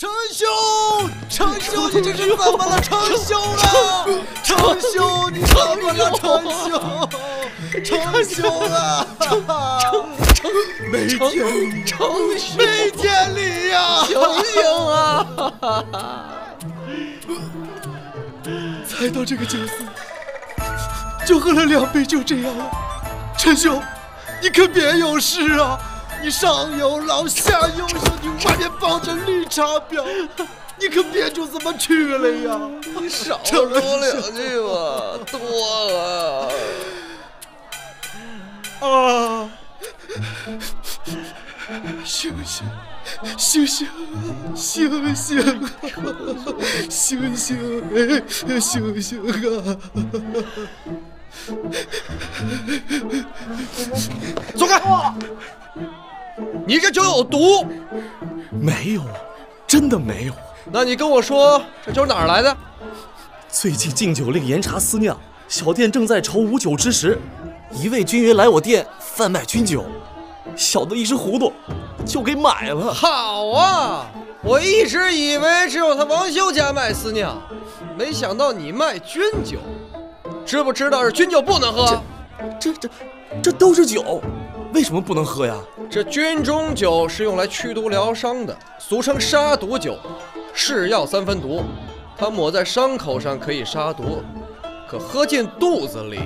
陈兄，陈兄，你这是怎么了？陈兄啊，陈兄，你怎么了？陈兄，陈兄啊，成成没天理，没天理呀！醒醒啊！才到这个酒肆，就喝了两杯，就这样了。陈兄，你可别有事啊！你上有老下有小，你外面放着绿茶婊，你可别就这么去了呀！你少说两句吧，多了。啊！醒醒，醒醒，醒醒，醒醒，醒醒啊！走开！你这酒有毒！没有，真的没有。那你跟我说，这酒哪儿来的？最近禁酒令严查私酿，小店正在筹无酒之时，一位军爷来我店贩卖军酒，小的一时糊涂，就给买了。好啊，我一直以为只有他王修家卖私酿，没想到你卖军酒。知不知道是军酒不能喝？这这这都是酒，为什么不能喝呀？这军中酒是用来驱毒疗伤的，俗称杀毒酒，是药三分毒。它抹在伤口上可以杀毒，可喝进肚子里，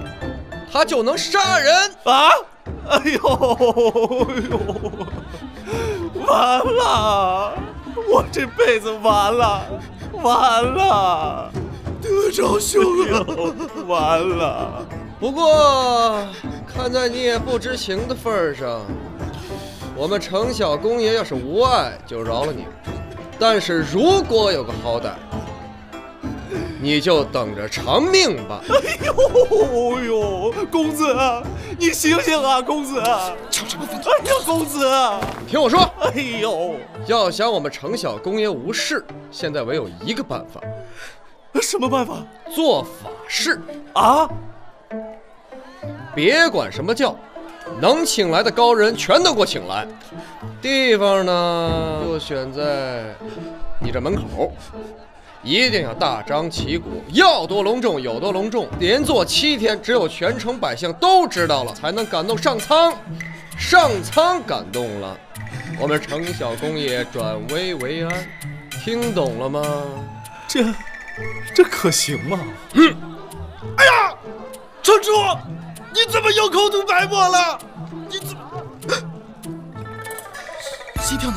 它就能杀人啊！哎呦哎呦，完了，我这辈子完了，完了。德昭兄啊，完了！不过看在你也不知情的份上，我们程小公爷要是无碍，就饶了你；但是如果有个好歹，你就等着偿命吧！哎呦呦，公子，你醒醒啊，公子！哎呀，公子，听我说！哎呦，要想我们程小公爷无事，现在唯有一个办法。什么办法？做法事啊！别管什么教，能请来的高人全都给我请来。地方呢，就选在你这门口，一定要大张旗鼓，要多隆重有多隆重，连做七天，只有全城百姓都知道了，才能感动上苍。上苍感动了，我们程小公爷转危为安，听懂了吗？这。这可行吗？嗯，哎呀，城主，你怎么又口吐白沫了？你怎么？心跳呢？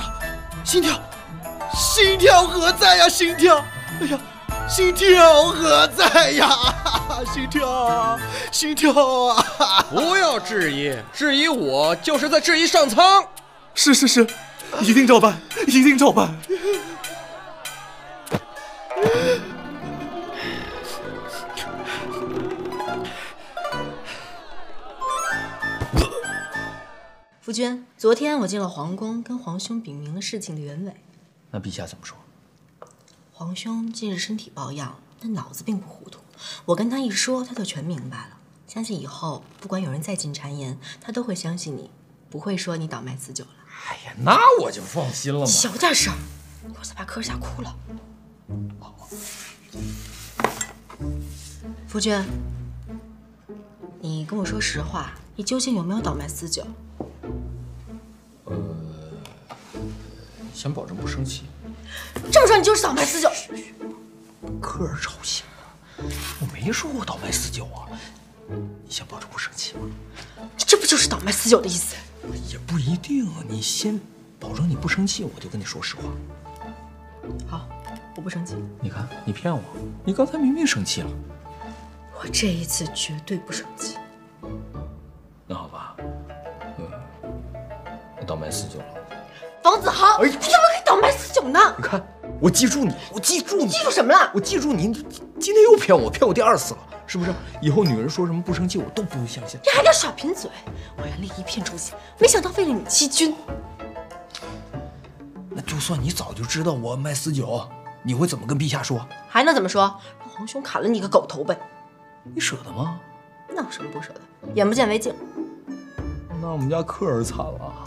心跳，心跳何在呀？心跳，哎呀，心跳何在呀？心跳啊，心跳啊！不要质疑，质疑我就是在质疑上苍。是是是，一定照办，一定照办。夫君，昨天我进了皇宫，跟皇兄禀明了事情的原委。那陛下怎么说？皇兄近日身体抱恙，但脑子并不糊涂。我跟他一说，他就全明白了。相信以后不管有人再进谗言，他都会相信你，不会说你倒卖私酒了。哎呀，那我就放心了嘛。小点声，一会儿再把客吓哭了。夫君，你跟我说实话，你究竟有没有倒卖私酒？想保证不生气，这么说你就是倒卖私酒？客人吵醒了，我没说我倒卖私酒啊。你想保证不生气吗？这不就是倒卖私酒的意思？也不一定。你先保证你不生气，我就跟你说实话。好，我不生气。你看，你骗我，你刚才明明生气了。我这一次绝对不生气。那好吧，嗯，我倒卖私酒了。王子豪，你怎么可以倒卖私酒呢？你看，我记住你，我记住你，记住什么了？我记住你，今天又骗我，骗我第二次了，是不是？以后女人说什么不生气，我都不会相信。你还敢耍贫嘴？我原来一片忠心，没想到为了你欺君。那就算你早就知道我卖私酒，你会怎么跟陛下说？还能怎么说？让皇兄砍了你个狗头呗！你舍得吗？那有什么不舍得？眼不见为净。那我们家客儿惨了。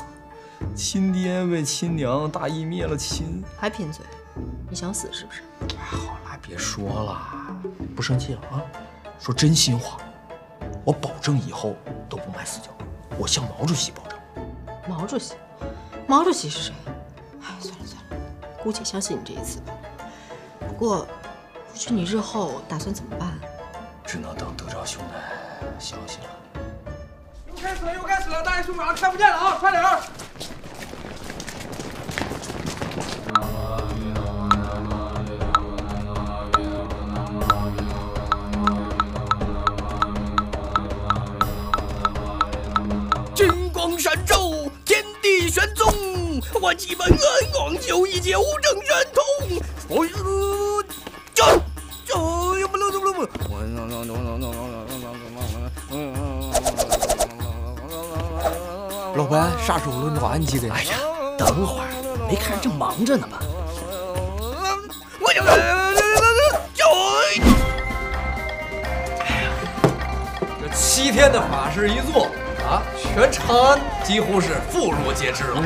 亲爹为亲娘大义灭了亲。还贫嘴，你想死是不是？好了，别说了，不生气了啊！说真心话，我保证以后都不卖私酒，我向毛主席保证。毛主席，毛主席是谁？哎，算了算了，姑且相信你这一次吧。不过，不知你日后打算怎么办？只能等德昭兄的消息了。又开始了，又开始了！大爷兄马上看不见了啊，快点万骑本恩，广修一切无证神通。我这这又不不不不，老白，啥时候轮到俺记得？哎呀，等会儿，没看正忙着呢吗？我就就这七天的法事一做啊，全长安几乎是妇孺皆知了。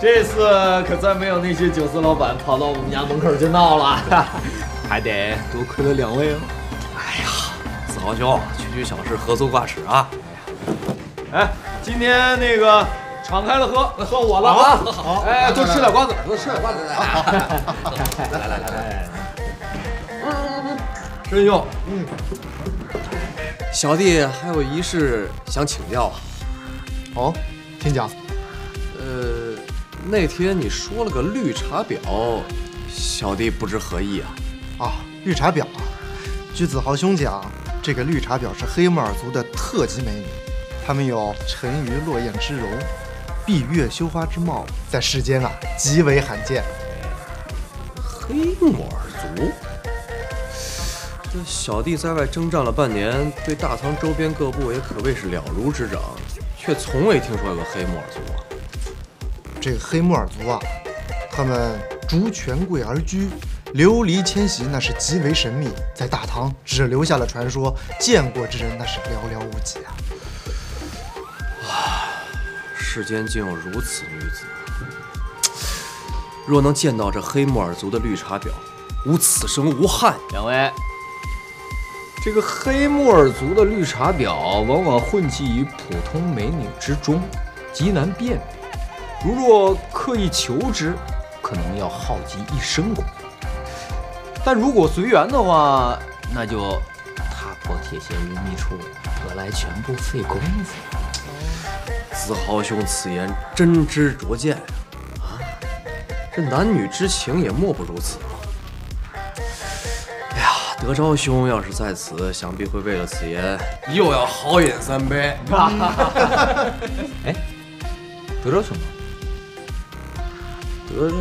这次可再没有那些酒肆老板跑到我们家门口就闹了。还得多亏了两位哦。哎呀，子豪兄，区区小事，何足挂齿啊！哎，今天那个敞开了喝，算我了啊！好，哎，多吃点瓜子，多吃点瓜子。来来来来来，师兄，嗯，小弟还有一事想请教啊。哦，请讲。呃，那天你说了个绿茶婊，小弟不知何意啊。啊，绿茶婊啊！据子豪兄讲，这个绿茶婊是黑木耳族的特级美女，她们有沉鱼落雁之容，闭月羞花之貌，在世间啊极为罕见。黑木耳族，这小弟在外征战了半年，对大唐周边各部也可谓是了如指掌，却从未听说过黑木耳族啊。这个黑木耳族啊，他们逐权贵而居，流离迁徙，那是极为神秘，在大唐只留下了传说，见过之人那是寥寥无几啊。世间竟有如此女子，若能见到这黑木耳族的绿茶婊，吾此生无憾。两位，这个黑木耳族的绿茶婊往往混迹于普通美女之中，极难辨别。如若刻意求之，可能要耗尽一生功夫；但如果随缘的话，那就踏破铁鞋无觅处，得来全不费功夫？子豪兄此言真知灼见！啊，这男女之情也莫不如此啊！哎呀，德昭兄要是在此，想必会为了此言又要豪饮三杯。哎，德昭兄？德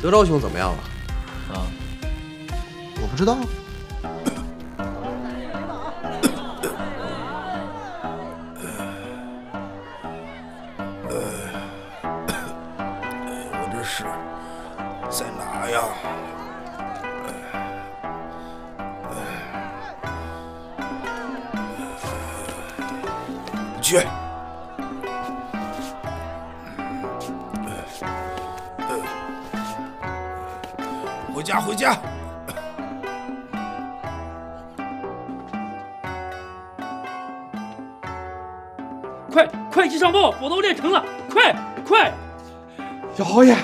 德昭兄怎么样了？啊，我不知道，我这是在哪呀？去。家，回家。快快去上报，宝刀练成了！快快！小侯爷，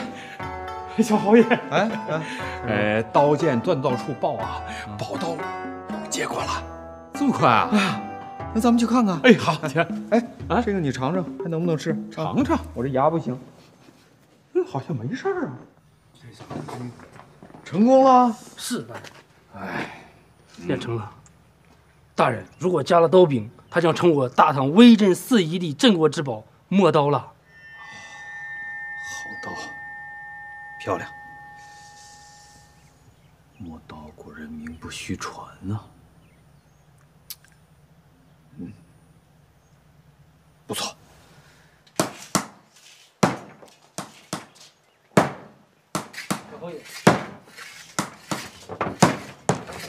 小侯爷，哎哎，呃，刀剑锻造处报啊，宝刀结果了。这么快啊？那咱们去看看。哎，好，行，哎啊，这个你尝尝，还能不能吃。尝尝。我这牙不行。嗯，好像没事儿啊。成功了。是大人。哎，练成了。大人，如果加了刀柄，它将成我大唐威震四夷的镇国之宝——陌刀了。好刀，漂亮。陌刀果然名不虚传呐、嗯，不错。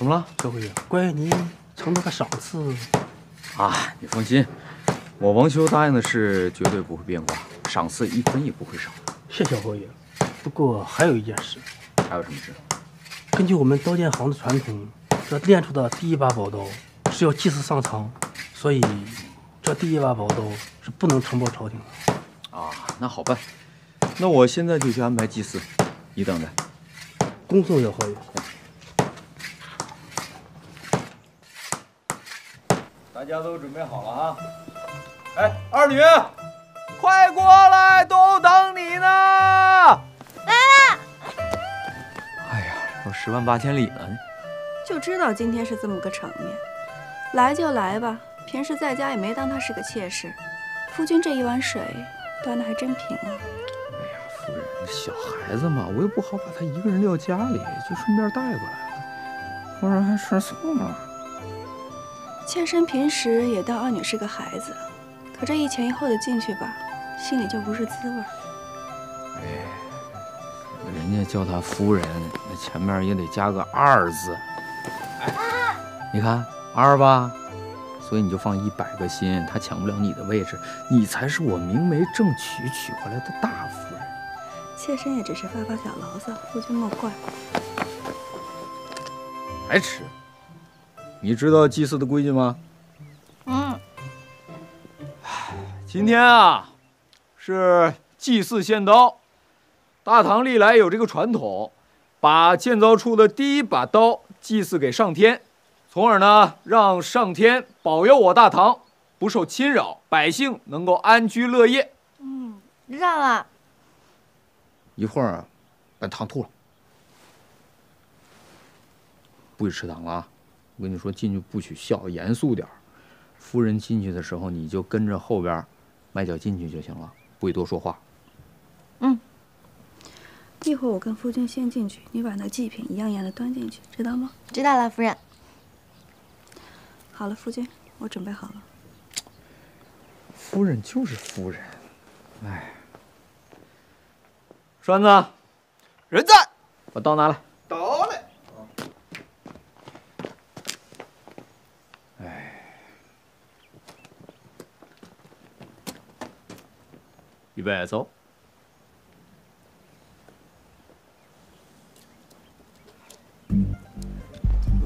怎么了，小侯爷，怪你承诺的赏赐。啊，你放心，我王修答应的事绝对不会变卦，赏赐一分也不会少。谢小侯爷。不过还有一件事，还有什么事？根据我们刀剑行的传统，这练出的第一把宝刀是要祭祀上苍，所以这第一把宝刀是不能呈报朝廷的。啊，那好办，那我现在就去安排祭祀，你等着。恭送小侯爷。大家都准备好了啊！哎，二女，快过来，都等你呢！来了。哎呀，都十万八千里呢，就知道今天是这么个场面。来就来吧，平时在家也没当他是个妾室。夫君这一碗水端的还真平啊。哎呀，夫人，小孩子嘛，我又不好把他一个人撂家里，就顺便带过来了。夫人还吃醋呢。妾身平时也当二女是个孩子，可这一前一后的进去吧，心里就不是滋味。哎，人家叫她夫人，那前面也得加个二字。哎，你看二吧，所以你就放一百个心，她抢不了你的位置，你才是我明媒正娶娶回来的大夫人。妾身也只是发发小牢骚，夫君莫怪。还吃？你知道祭祀的规矩吗？嗯。今天啊，是祭祀献刀。大唐历来有这个传统，把建造处的第一把刀祭祀给上天，从而呢，让上天保佑我大唐不受侵扰，百姓能够安居乐业。嗯，知道了。一会儿把糖吐了，不许吃糖了啊！我跟你说，进去不许笑，严肃点儿。夫人进去的时候，你就跟着后边，迈脚进去就行了，不许多说话。嗯。一会儿我跟夫君先进去，你把那祭品一样一样的端进去，知道吗？知道了，夫人。好了，夫君，我准备好了。夫人就是夫人，哎。栓子，人在，把刀拿来。预备走。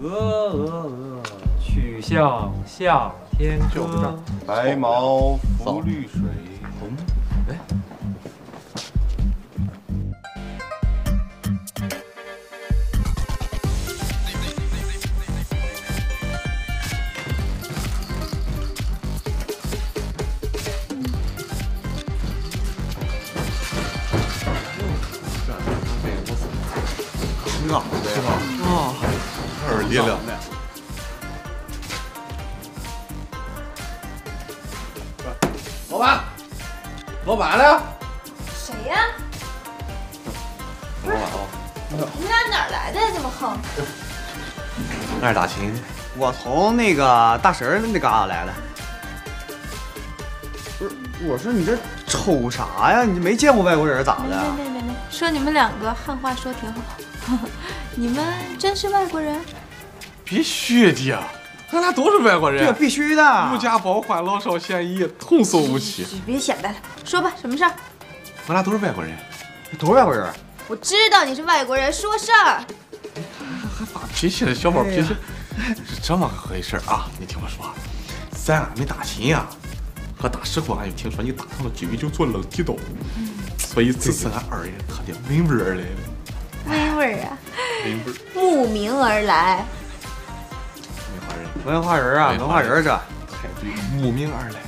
鹅鹅鹅，曲项向天歌。白毛浮绿水。是吧？啊，二力量。老板，老板呢？谁呀？老板啊，你们俩哪儿来的呀？这么横？那是大琴，我从那个大神那嘎达来的。不是，我说你这瞅啥呀？你没见过外国人咋的？没没没没，说你们两个汉话说挺好。你们真是外国人？必须的呀，俺俩都是外国人。对，必须的。无家包欢，老少咸宜，童叟无欺。别显摆了，说吧，什么事儿？俺俩都是外国人。都是外国人。我知道你是外国人，说事儿。还发脾气呢小宝脾气，是这么个回事啊！你听我说，咱俺们大秦呀，和大师傅俺又听说你大唐的居民就做冷地刀，所以这次俺二爷特地闻味而来了。闻味儿啊！闻味儿。慕名而来。文化人，文化人啊，文化人这。太对，慕名而来。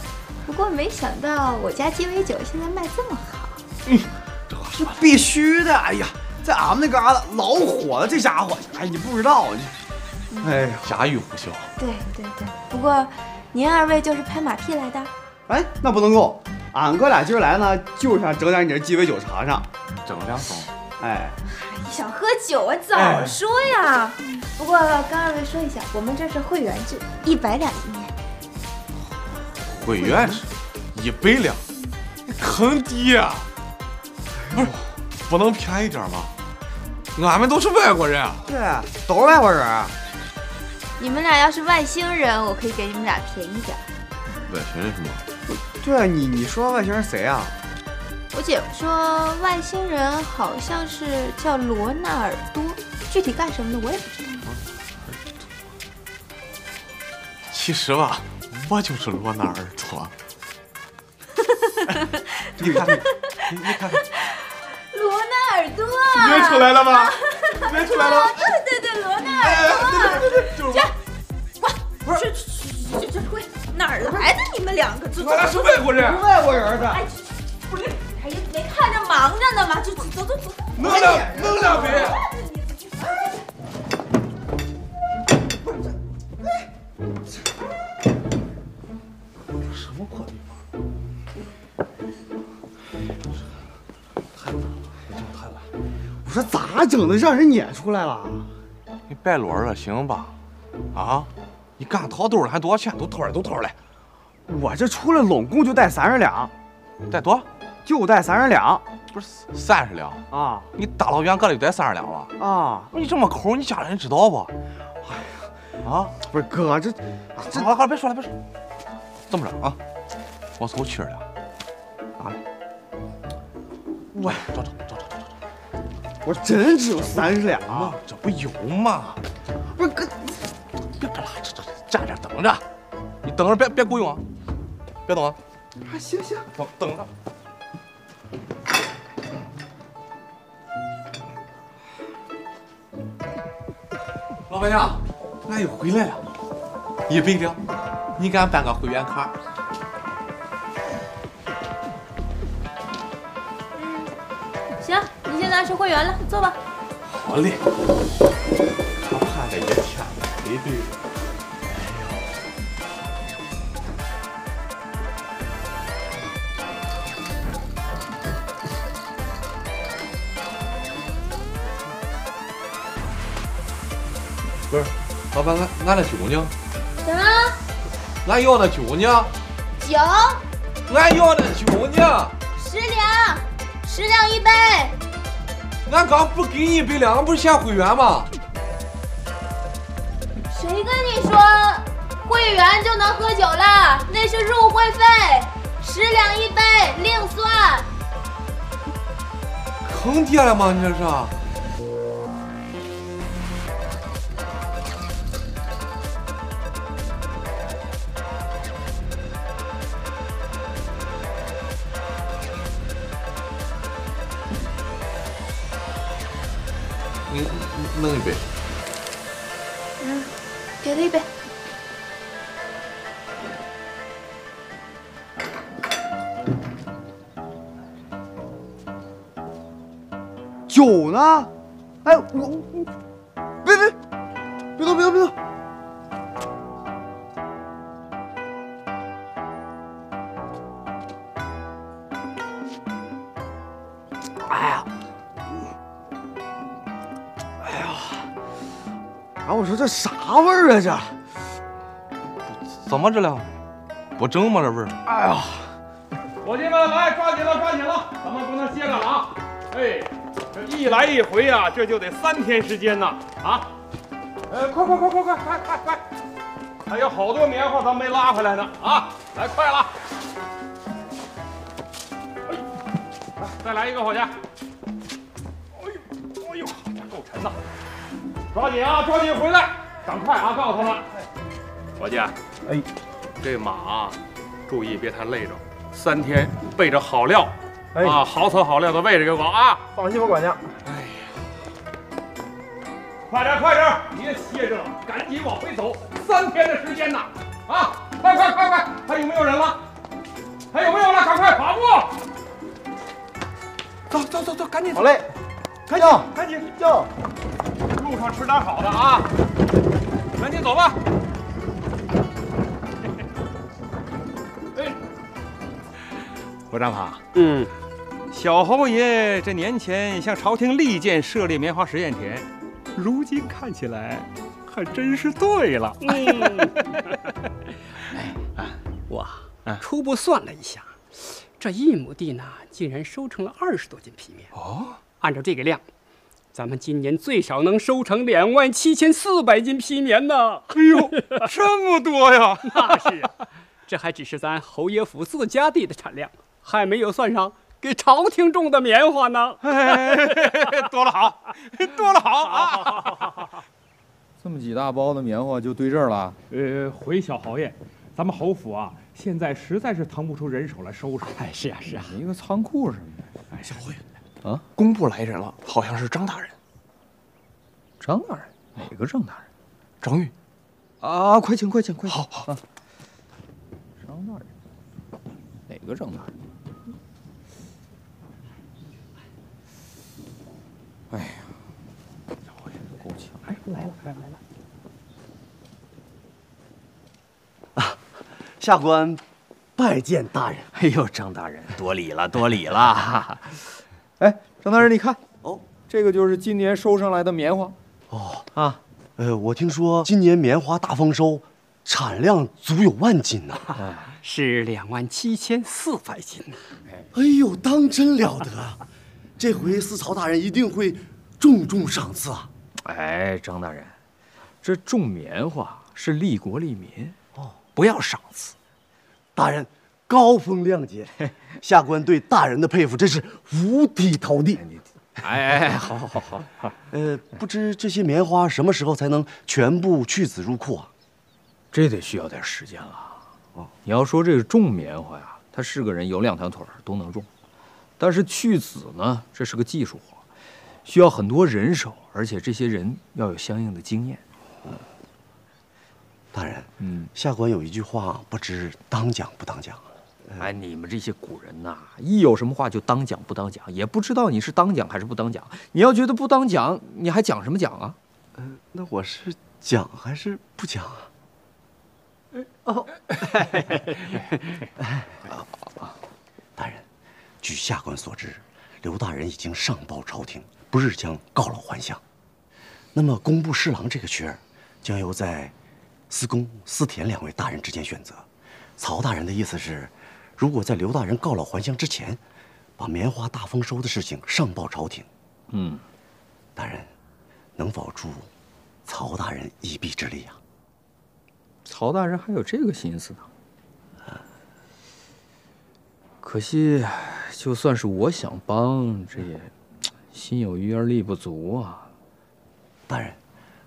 不过没想到我家鸡尾酒现在卖这么好。嗯，这必须的。哎呀，在俺们那嘎达老火了，这家伙，哎，你不知道，哎呀，家喻户晓。对对对，不过您二位就是拍马屁来的？哎，那不能够，俺哥俩今儿来呢，就是想整点你这鸡尾酒尝尝，整两盅。哎，想喝酒啊，早说呀！不过跟二位说一下，我们这是会员制，一百两一年。会员制，一百两，坑爹啊！不是，不能便宜点吗？俺们都是外国人啊。对，都是外国人。你们俩要是外星人，我可以给你们俩便宜点。外星人是吗？对啊，你你说外星人谁啊？我姐夫说外星人好像是叫罗纳尔多，具体干什么的我也不知道。其实吧，我就是罗纳尔多。你看，你你看看，罗纳尔多，认出来了吗？认出来了。对对对，罗纳尔多。去，快，去去去去去，哪儿来的你们两个？我俩是外国人，外国人的。哎，不是，没看着忙着呢吗？就走走走走。弄两弄两瓶。什么破地方？太冷了，太冷。我说咋整的，让人撵出来了？你别啰了，行吧？啊，你刚掏兜了还多少钱？都掏出来，都掏出来。我这出来拢共就带三十两，带多？就带三十两。不是三十两啊？你大老远搁里就带三十两了？啊？你这么抠，你家里人知道不？哎呀，啊，不是哥，这这好了好了，别说了别说了。这么着啊，我凑七十两，拿来。我走走走走走走。我真只有三十两啊？这不有吗？不是哥，别别拉，这这站着等着，你等着别别雇佣啊，别动啊。啊，行行，等等着。老板娘，俺又回来了。一百两，你给俺办个会员卡。行，你现在是会员了，坐吧。好嘞。可盼了一天，没对。老板，俺俺的酒呢？什么？俺要的酒呢？酒？俺要的酒呢？十两，十两一杯。俺刚不给你一百两，俺不是限会员吗？谁跟你说会员就能喝酒了？那是入会费，十两一杯，另算。坑爹了吗？你这是？弄一杯。嗯，给他一杯。酒呢？哎，我别别别动别动别动！哎呀，啊！我说这啥味儿啊？这怎么这了？不正吗？这味儿？哎呀！伙计们，来，抓紧了，抓紧了，咱们不能歇着了啊！哎，这一来一回啊，这就得三天时间呐！啊，呃，快快快快快快快快！还有好多棉花咱没拉回来呢啊！来，快了！哎，来，再来一个，伙计！哎呦，哎呦，够沉呐！抓紧啊，抓紧回来，赶快啊，告诉他们。伙计，哎，这马啊，注意别太累着。三天备着好料，啊，好草好料的喂着给我啊！放心吧，管家。哎呀，快点快点，别歇着了，赶紧往回走，三天的时间呐！啊，快快快快，还有没有人了？还有没有了？赶快跑步！走走走走，赶紧走！好嘞，赶紧赶紧走！路上吃点好的啊！赶紧走吧。罗占法，嗯，小侯爷这年前向朝廷力荐设立棉花实验田，如今看起来还真是对了。嗯，哎，我初步算了一下，这一亩地呢，竟然收成了二十多斤皮面。哦，按照这个量，咱们今年最少能收成两万七千四百斤皮棉呢。哎呦，这么多呀！那是，这还只是咱侯爷府自家地的产量。还没有算上给朝廷种的棉花呢。多了好，多了好啊！这么几大包的棉花就堆这儿了。呃，回小侯爷，咱们侯府啊，现在实在是腾不出人手来收拾。哎，是啊，是啊，一个仓库什么的。哎，小侯爷，啊，工部来人了，好像是张大人。张大人？哪个张大人？张玉。啊，快请，快请，快请。好好。啊、张大人？哪个张大人？哎呀，小侯爷够呛。哎，来了，来了，来了。下官拜见大人。哎呦，张大人，多礼了，多礼了。哎，张大人，你看，哦，这个就是今年收上来的棉花。哦啊，呃，我听说今年棉花大丰收，产量足有万斤呢。是两万七千四百斤呢。哎呦，当真了得！这回司曹大人一定会重重赏赐啊！哎，张大人，这种棉花是利国利民哦，不要赏赐。大人高风亮节，下官对大人的佩服真是五体投地。哎哎，好好好好好。呃，不知这些棉花什么时候才能全部去籽入库啊？这得需要点时间了。哦，你要说这个种棉花呀，他是个人有两条腿都能种，但是去籽呢，这是个技术活，需要很多人手，而且这些人要有相应的经验。大人，嗯，下官有一句话，不知当讲不当讲。哎，你们这些古人呐，一有什么话就当讲不当讲，也不知道你是当讲还是不当讲。你要觉得不当讲，你还讲什么讲啊？呃，那我是讲还是不讲啊？哦，大人，据下官所知，刘大人已经上报朝廷，不日将告老还乡。那么工部侍郎这个缺儿，将由在司公、司田两位大人之间选择。曹大人的意思是，如果在刘大人告老还乡之前，把棉花大丰收的事情上报朝廷，嗯，大人能否助曹大人一臂之力啊？曹大人还有这个心思呢。可惜，就算是我想帮，这也 心有余而力不足啊。大人，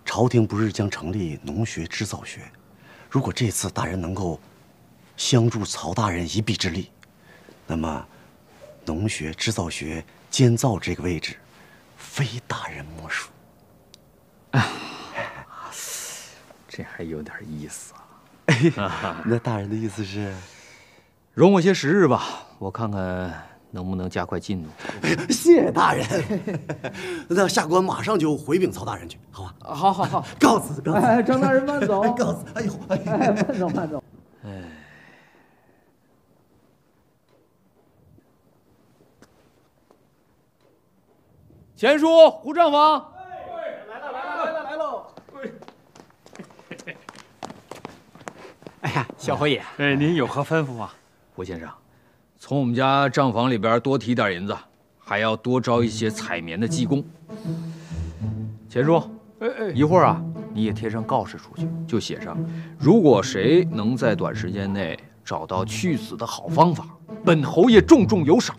朝廷不是将成立农学织造学？如果这次大人能够相助曹大人一臂之力，那么农学制造学监造这个位置，非大人莫属。这还有点意思啊！那大人的意思是，容我些时日吧，我看看能不能加快进度。谢谢大人。那下官马上就回禀曹大人去，好吧？好好好，告辞，告辞。哎，张大人慢走。告辞。哎呦，哎，慢走，慢走。钱叔，胡账房。来了，来了，来了，来喽。哎呀，小侯爷，哎，您有何吩咐啊？胡先生，从我们家账房里边多提点银子，还要多招一些采棉的技工。钱叔，哎哎，一会儿啊，你也贴上告示出去，就写上，如果谁能在短时间内找到去死的好方法，本侯爷重重有赏。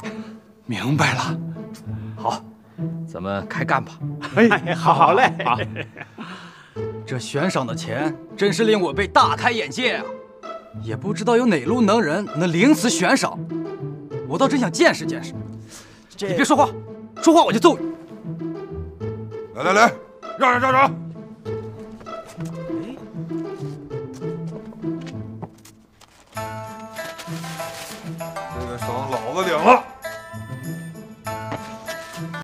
明白了。好，咱们开干吧。哎，好嘞。好。这悬赏的钱真是令我辈大开眼界啊！也不知道有哪路能人能领此悬赏，我倒真想见识见识。你别说话，说话我就揍你！来来来，让让让让！这个赏老子领了。